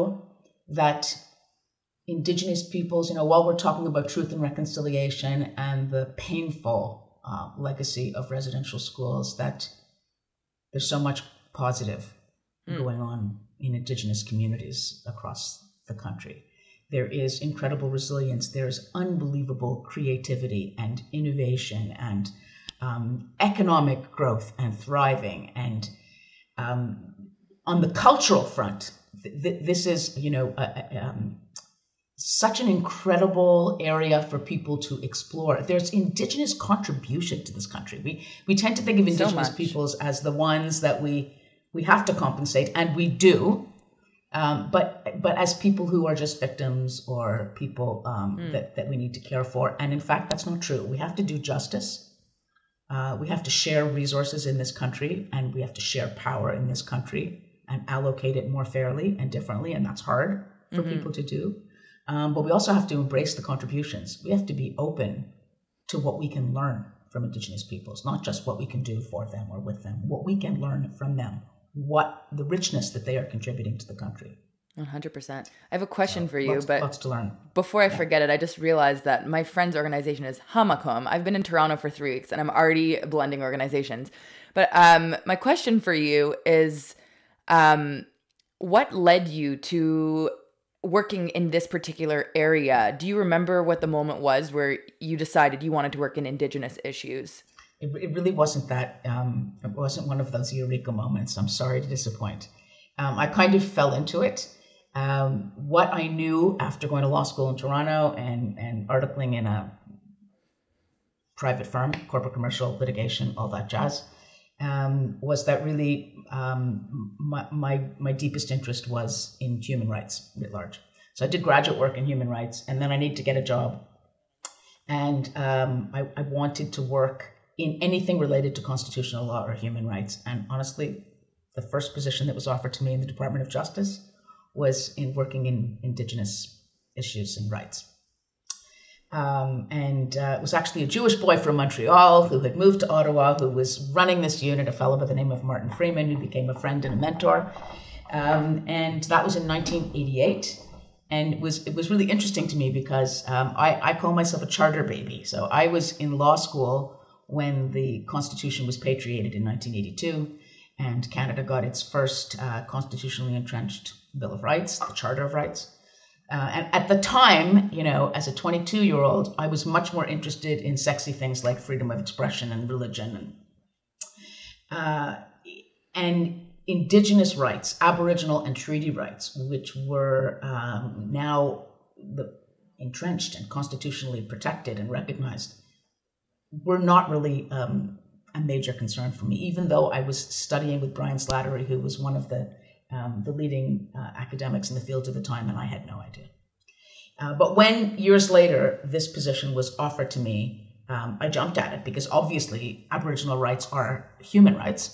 that Indigenous peoples, you know, while we're talking about truth and reconciliation and the painful uh, legacy of residential schools, that there's so much positive mm. going on in Indigenous communities across the country. There is incredible resilience. There's unbelievable creativity and innovation and um, economic growth and thriving. And um, on the cultural front, th- th- this is, you know, a, a, um, such an incredible area for people to explore. There's indigenous contribution to this country. We we tend to think of indigenous so peoples as the ones that we we have to compensate, and we do. Um, but but as people who are just victims or people um, mm. that, that we need to care for. And in fact, that's not true. We have to do justice. Uh, we have to share resources in this country and we have to share power in this country and allocate it more fairly and differently. And that's hard for mm-hmm. people to do. Um, but we also have to embrace the contributions. We have to be open to what we can learn from Indigenous peoples, not just what we can do for them or with them, what we can learn from them what the richness that they are contributing to the country. 100%. I have a question for you, lots, but lots to learn. before I yeah. forget it, I just realized that my friend's organization is Hamakom. I've been in Toronto for three weeks and I'm already blending organizations. But um, my question for you is um, what led you to working in this particular area? Do you remember what the moment was where you decided you wanted to work in Indigenous issues? it, it really wasn't that, um, it wasn't one of those eureka moments. I'm sorry to disappoint. Um, I kind of fell into it. Um, what I knew after going to law school in Toronto and, and articling in a private firm, corporate commercial litigation, all that jazz, um, was that really um, my, my, my deepest interest was in human rights writ large. So I did graduate work in human rights, and then I needed to get a job. And um, I, I wanted to work in anything related to constitutional law or human rights. And honestly, the first position that was offered to me in the Department of Justice was in working in Indigenous issues and rights. Um, and uh, it was actually a Jewish boy from Montreal who had moved to Ottawa, who was running this unit, a fellow by the name of Martin Freeman, who became a friend and a mentor. Um, and that was in 1988. And it was it was really interesting to me because um, I, I call myself a charter baby. So I was in law school when the Constitution was patriated in 1982 and Canada got its first uh, constitutionally entrenched Bill of Rights, the Charter of Rights. Uh, and at the time, you know, as a 22 year old, I was much more interested in sexy things like freedom of expression and religion and, uh, and indigenous rights, Aboriginal and treaty rights, which were um, now the, entrenched and constitutionally protected and recognized were not really um, a major concern for me, even though I was studying with Brian Slattery, who was one of the um, the leading uh, academics in the field at the time, and I had no idea. Uh, but when years later this position was offered to me, um, I jumped at it because obviously Aboriginal rights are human rights,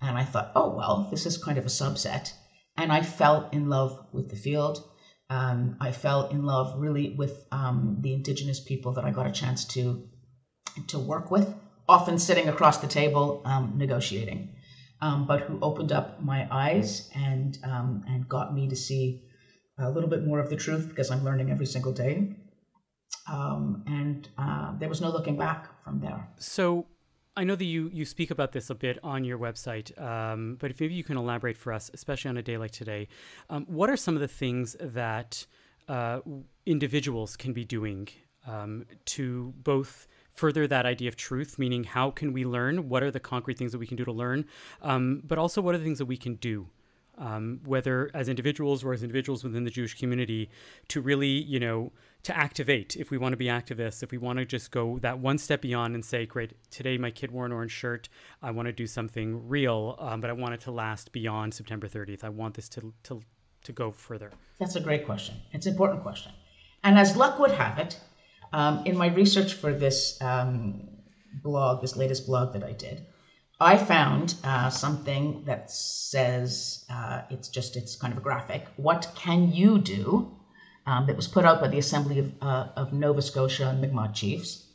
and I thought, oh well, this is kind of a subset, and I fell in love with the field. Um, I fell in love really with um, the Indigenous people that I got a chance to to work with, often sitting across the table um, negotiating, um, but who opened up my eyes and um, and got me to see a little bit more of the truth because I'm learning every single day. Um, and uh, there was no looking back from there. So I know that you, you speak about this a bit on your website, um, but if maybe you can elaborate for us, especially on a day like today, um, what are some of the things that uh, individuals can be doing to both further that idea of truth, meaning how can we learn? What are the concrete things that we can do to learn? Um, but also, what are the things that we can do? Um, whether as individuals or as individuals within the Jewish community, to really, you know, to activate. If we want to be activists, if we want to just go that one step beyond and say, "Great, today my kid wore an orange shirt. I want to do something real, um, but I want it to last beyond September 30th. I want this to to to go further." That's a great question. It's an important question, and as luck would have it, um, in my research for this um, blog, this latest blog that I did, I found uh, something that says uh, it's just it's kind of a graphic. What can you do? Um, that was put out by the Assembly of, uh, of Nova Scotia Mi'kmaq Chiefs.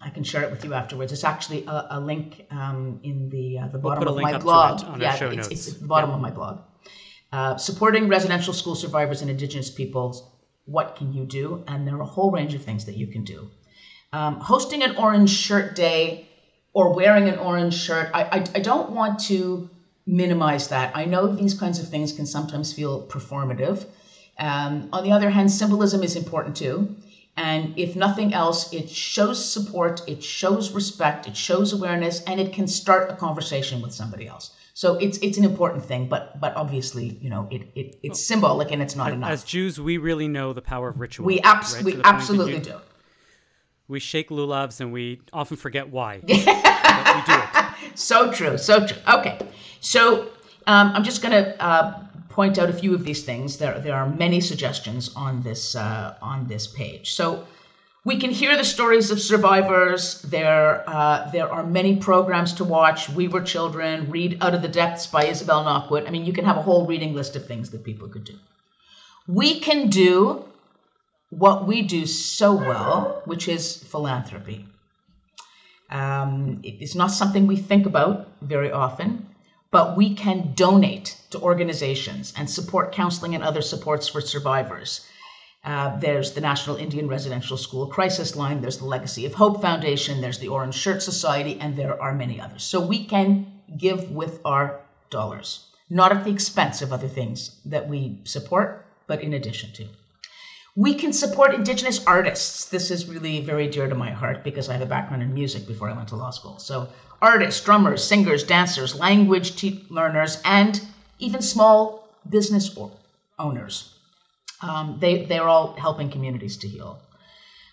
I can share it with you afterwards. It's actually a, a link um, in the uh, the bottom we'll of my blog. yeah, it's, it's, at the bottom yeah. of my blog. Uh, supporting residential school survivors and Indigenous peoples what can you do? And there are a whole range of things that you can do. Um, hosting an orange shirt day or wearing an orange shirt, I, I, I don't want to minimize that. I know these kinds of things can sometimes feel performative. Um, on the other hand, symbolism is important too. And if nothing else, it shows support, it shows respect, it shows awareness, and it can start a conversation with somebody else. So it's it's an important thing, but but obviously, you know, it, it it's symbolic and it's not as, enough. As Jews, we really know the power of ritual. We, abs- right? we absolutely do. We shake lulavs and we often forget why. we do it. So true, so true. Okay, so um, I'm just going to uh, point out a few of these things. There there are many suggestions on this uh, on this page. So we can hear the stories of survivors. There, uh, there are many programs to watch. We Were Children, read Out of the Depths by Isabel Knockwood. I mean, you can have a whole reading list of things that people could do. We can do what we do so well, which is philanthropy. Um, it's not something we think about very often, but we can donate to organizations and support counseling and other supports for survivors. Uh, there's the National Indian Residential School Crisis Line, there's the Legacy of Hope Foundation, there's the Orange Shirt Society, and there are many others. So we can give with our dollars, not at the expense of other things that we support, but in addition to. We can support Indigenous artists. This is really very dear to my heart because I have a background in music before I went to law school. So, artists, drummers, singers, dancers, language learners, and even small business owners um, they, they're all helping communities to heal.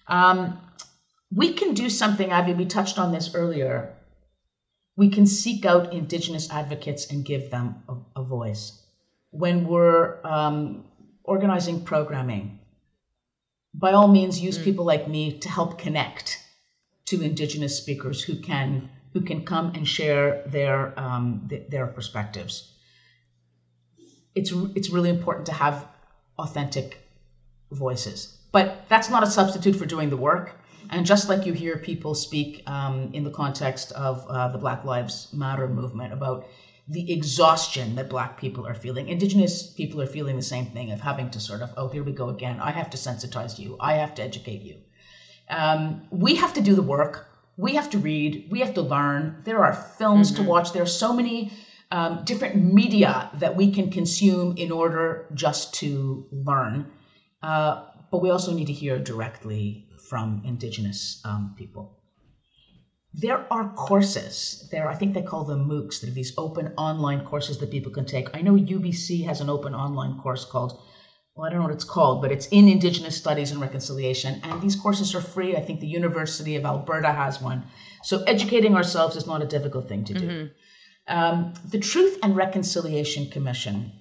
Um, we can do something, Ivy, we touched on this earlier. We can seek out Indigenous advocates and give them a, a voice. When we're um, organizing programming, by all means, use mm. people like me to help connect to Indigenous speakers who can who can come and share their um, th- their perspectives. It's it's really important to have authentic voices. But that's not a substitute for doing the work. And just like you hear people speak um, in the context of uh, the Black Lives Matter movement about the exhaustion that Black people are feeling, Indigenous people are feeling the same thing of having to sort of, oh, here we go again. I have to sensitize you. I have to educate you. Um, we have to do the work. We have to read. We have to learn. There are films mm-hmm. to watch. There are so many um, different media that we can consume in order just to learn. Uh, but we also need to hear directly from Indigenous um, people. There are courses. There, I think they call them MOOCs. That are these open online courses that people can take. I know UBC has an open online course called well, I don't know what it's called, but it's in Indigenous Studies and Reconciliation. And these courses are free. I think the University of Alberta has one. So educating ourselves is not a difficult thing to do. Mm-hmm. Um, the Truth and Reconciliation Commission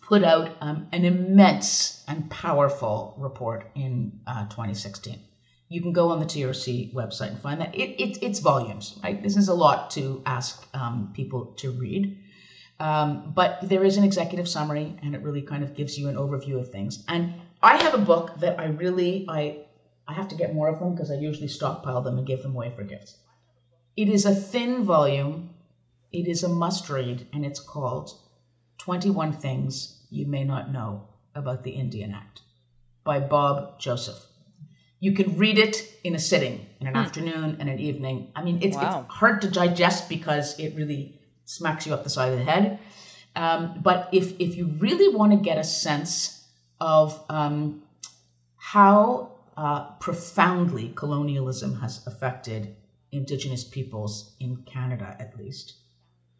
put out um, an immense and powerful report in uh, 2016. You can go on the TRC website and find that. It, it, it's volumes, right? This is a lot to ask um, people to read. Um, but there is an executive summary, and it really kind of gives you an overview of things. And I have a book that I really I I have to get more of them because I usually stockpile them and give them away for gifts. It is a thin volume it is a must read, and it's called 21 Things You May Not Know About the Indian Act by Bob Joseph. You can read it in a sitting, in an hmm. afternoon and an evening. I mean, it's, wow. it's hard to digest because it really smacks you up the side of the head. Um, but if if you really want to get a sense of um, how uh, profoundly colonialism has affected Indigenous peoples in Canada, at least,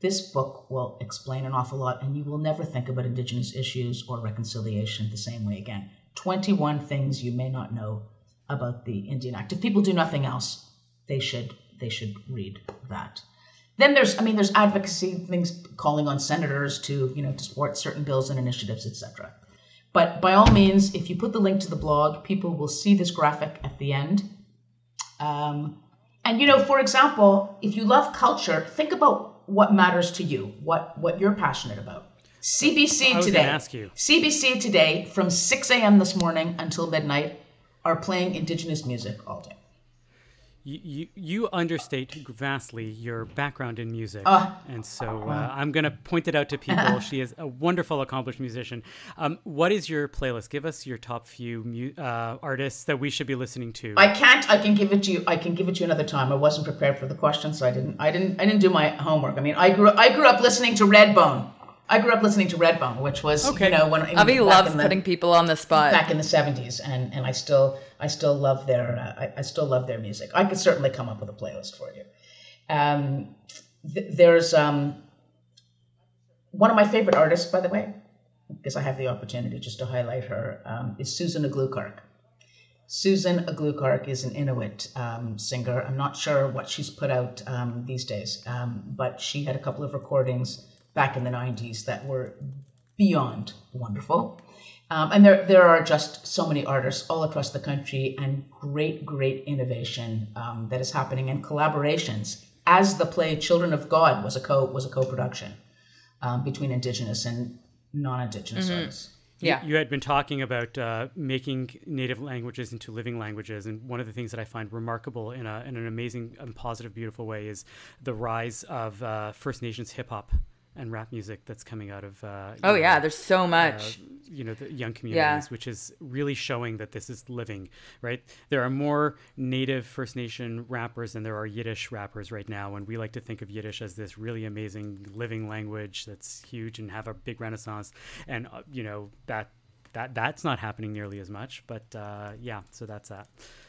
this book will explain an awful lot, and you will never think about Indigenous issues or reconciliation the same way again. 21 things you may not know about the Indian Act. If people do nothing else, they should they should read that. Then there's I mean there's advocacy things calling on senators to you know to support certain bills and initiatives, etc. But by all means, if you put the link to the blog, people will see this graphic at the end. Um, and you know, for example, if you love culture, think about what matters to you, what what you're passionate about. CBC today. CBC today from 6 a.m. this morning until midnight are playing indigenous music all day. You, you, you understate vastly your background in music. Uh, and so uh, I'm going to point it out to people. she is a wonderful, accomplished musician. Um, what is your playlist? Give us your top few mu- uh, artists that we should be listening to. I can't. I can give it to you. I can give it to you another time. I wasn't prepared for the question, so I didn't. I didn't. I didn't do my homework. I mean, I grew. I grew up listening to Redbone. I grew up listening to Redbone, which was okay. you know when Avi loves the, putting people on the spot back in the seventies, and and I still I still love their uh, I, I, still love their music. I could certainly come up with a playlist for you. Um, th- there's um, one of my favorite artists, by the way, because I have the opportunity just to highlight her, um, is Susan Aglukark. Susan Aglukark is an Inuit um, singer. I'm not sure what she's put out um, these days, um, but she had a couple of recordings back in the 90s that were beyond wonderful. Um, and there, there are just so many artists all across the country and great, great innovation um, that is happening and collaborations. As the play Children of God was a co was a co-production um, between Indigenous and non-Indigenous mm-hmm. artists. Yeah. You, you, had been talking about uh, making native languages into living languages. And one of the things that I find remarkable in, a, in an amazing and positive, beautiful way is the rise of uh, First Nations hip hop and rap music that's coming out of. Uh, oh know, yeah, there's so uh, much. Uh, you know, the young communities, yeah. which is really showing that this is living. Right, there are more Native First Nation rappers than there are Yiddish rappers right now, and we like to think of Yiddish as this really amazing living language that's huge and have a big renaissance. And uh, you know that that that's not happening nearly as much. But uh, yeah, so that's that.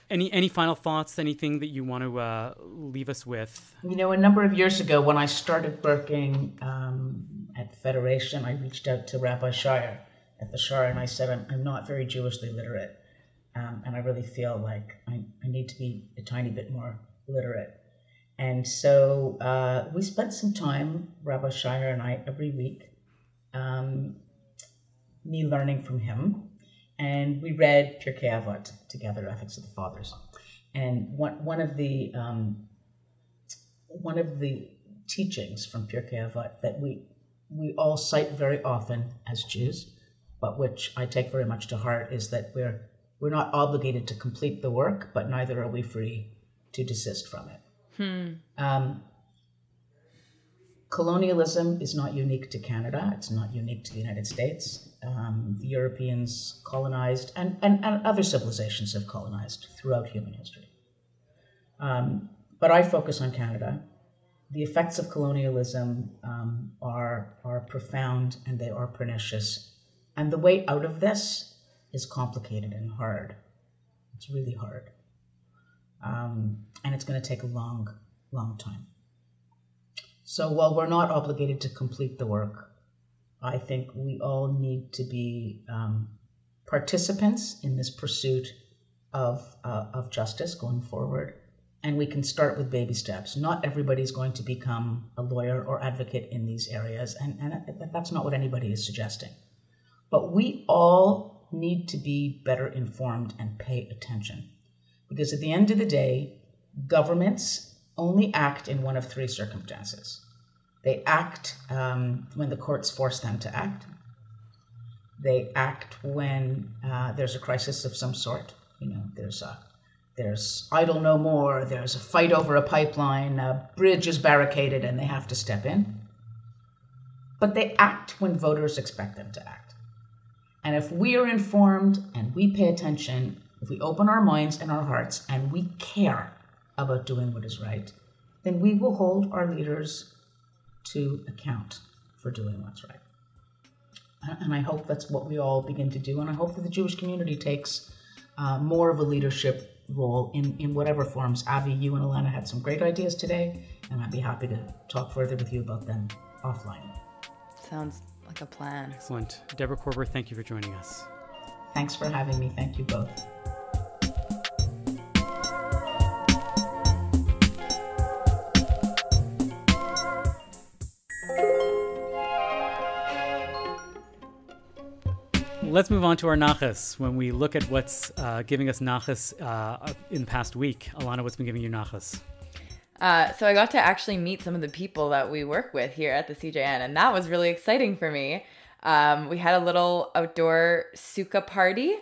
Any any final thoughts? Anything that you want to uh, leave us with? You know, a number of years ago, when I started working um, at Federation, I reached out to Rabbi Scheier at the Shaar, and I said, "I'm, I'm not very Jewishly literate, um, and I really feel like I, I need to be a tiny bit more literate." And so uh, we spent some time, Rabbi Scheier and I, every week, um, me learning from him and we read Pirkei Avot together, Ethics of the Fathers. And one, one of the um, one of the teachings from Pirkei Avot that we we all cite very often as Jews, but which I take very much to heart, is that we're we're not obligated to complete the work, but neither are we free to desist from it. Hmm. Um, colonialism is not unique to Canada. It's not unique to the United States um, the Europeans colonized, and, and, and other civilizations have colonized throughout human history. Um, but I focus on Canada. The effects of colonialism um, are, are profound and they are pernicious. And the way out of this is complicated and hard. It's really hard. Um, and it's going to take a long, long time. So while we're not obligated to complete the work, I think we all need to be um, participants in this pursuit of, uh, of justice going forward. And we can start with baby steps. Not everybody's going to become a lawyer or advocate in these areas, and, and that's not what anybody is suggesting. But we all need to be better informed and pay attention. Because at the end of the day, governments only act in one of three circumstances they act um, when the courts force them to act. They act when uh, there's a crisis of some sort. You know, there's a there's idle no more. There's a fight over a pipeline. A bridge is barricaded, and they have to step in. But they act when voters expect them to act. And if we are informed and we pay attention, if we open our minds and our hearts and we care about doing what is right, then we will hold our leaders to account for doing what's right. And I hope that's what we all begin to do. And I hope that the Jewish community takes uh, more of a leadership role in, in whatever forms. Avi, you and Ilana had some great ideas today, and I'd be happy to talk further with you about them offline. Sounds like a plan. Excellent. Deborah Corber, thank you for joining us. Thanks for having me. Thank you both. Let's move on to our nachas. When we look at what's uh, giving us nachas uh, in the past week, Ilana, what's been giving you nachas? Uh, so I got to actually meet some of the people that we work with here at the CJN, and that was really exciting for me. Um, we had a little outdoor sukkah party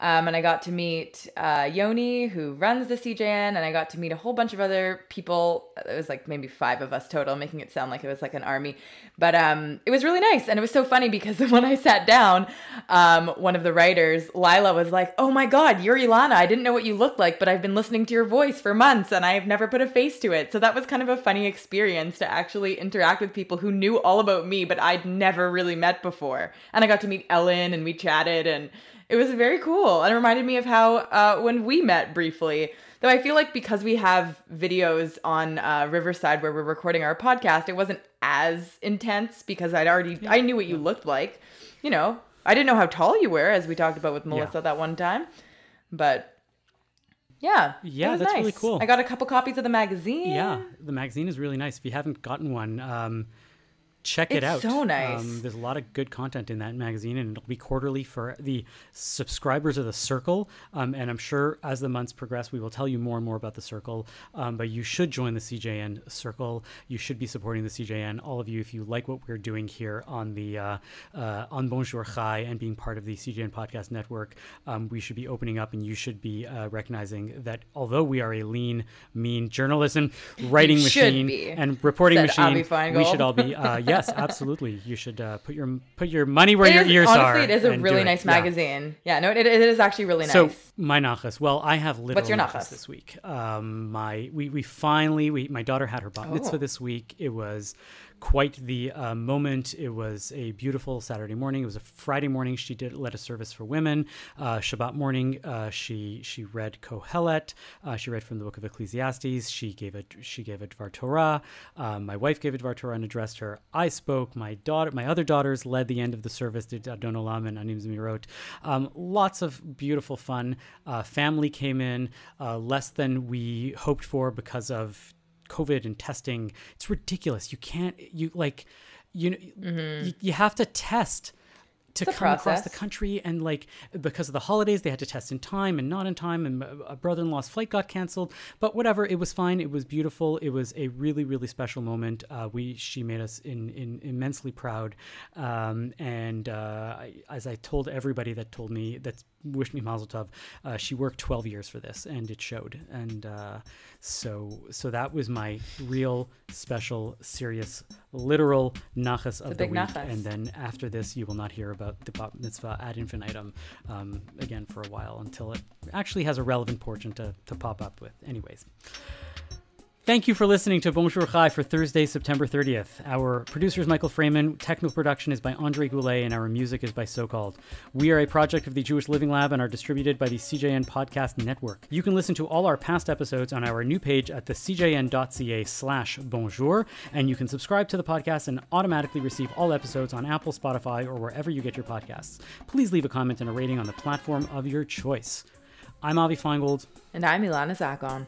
um, and I got to meet uh, Yoni, who runs the CJN, and I got to meet a whole bunch of other people. It was like maybe five of us total, making it sound like it was like an army. But um, it was really nice. And it was so funny because when I sat down, um, one of the writers, Lila, was like, Oh my God, you're Ilana. I didn't know what you looked like, but I've been listening to your voice for months and I've never put a face to it. So that was kind of a funny experience to actually interact with people who knew all about me, but I'd never really met before. And I got to meet Ellen and we chatted and it was very cool and it reminded me of how uh, when we met briefly though i feel like because we have videos on uh, riverside where we're recording our podcast it wasn't as intense because i'd already i knew what you looked like you know i didn't know how tall you were as we talked about with melissa yeah. that one time but yeah. Yeah, that's nice. really cool. I got a couple copies of the magazine. Yeah, the magazine is really nice. If you haven't gotten one, um, check it's it out. So nice. Um, there's a lot of good content in that magazine, and it'll be quarterly for the subscribers of the Circle. Um, and I'm sure as the months progress, we will tell you more and more about the Circle. Um, but you should join the CJN Circle. You should be supporting the CJN. All of you, if you like what we're doing here on the uh, uh, on Bonjour Chai and being part of the CJN Podcast Network, um, we should be opening up, and you should be uh, recognizing that although we are a lean, mean journalism writing machine and reporting machine, we should all be. Uh, yes, absolutely. You should uh, put your put your money where it your is, ears honestly, are. Honestly, it is a really nice magazine. Yeah, yeah no, it, it is actually really nice. So my nachas. Well, I have literal What's your nachas this week. Um, my we we finally we my daughter had her bat mitzvah oh. this week. It was quite the uh, moment. It was a beautiful Saturday morning. It was a Friday morning. She did led a service for women. Uh, Shabbat morning, uh, she she read Kohelet. Uh, she read from the book of Ecclesiastes. She gave a she gave a Dvar Torah. Um, my wife gave a Dvar Torah and addressed her. I spoke. My daughter, my other daughters led the end of the service. Did Adon Olam and Anim Zmirot. Um, lots of beautiful fun. Uh, family came in uh, less than we hoped for because of COVID and testing. It's ridiculous. You can't you like you mm-hmm. you, you have to test to come process. across the country and like because of the holidays they had to test in time and not in time and a brother-in-law's flight got canceled but whatever it was fine it was beautiful it was a really really special moment uh, we she made us in, in immensely proud um, and uh, I, as I told everybody that told me that wished me Mazel Tov uh, she worked 12 years for this and it showed and uh, so so that was my real special serious literal nachas of the, week nachas. and then after this you will not hear about about the bat mitzvah ad infinitum um, again for a while until it actually has a relevant portion to, to pop up with. Anyways. Thank you for listening to Bonjour Chai for Thursday, September 30th. Our producer is Michael Fraiman, technical production is by Andrew Goulet, and our music is by Socalled. We are a project of the Jewish Living Lab and are distributed by the CJN Podcast Network. You can listen to all our past episodes on our new page at thecjn.ca slash bonjour, and you can subscribe to the podcast and automatically receive all episodes on Apple, Spotify, or wherever you get your podcasts. Please leave a comment and a rating on the platform of your choice. I'm Avi Finegold. And I'm Ilana Zackon.